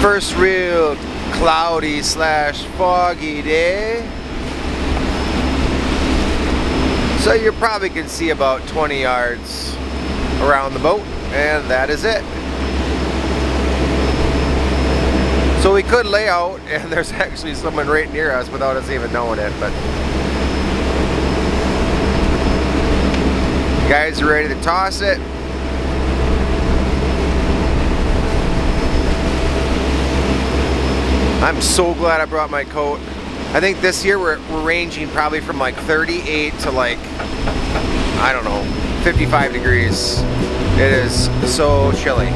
First real cloudy slash foggy day. So you probably can see about 20 yards around the boat and that is it. So we could lay out and there's actually someone right near us without us even knowing it, but guys are ready to toss it. I'm so glad I brought my coat. I think this year we're, we're ranging probably from like 38 to like, I don't know, 55 degrees. It is so chilly.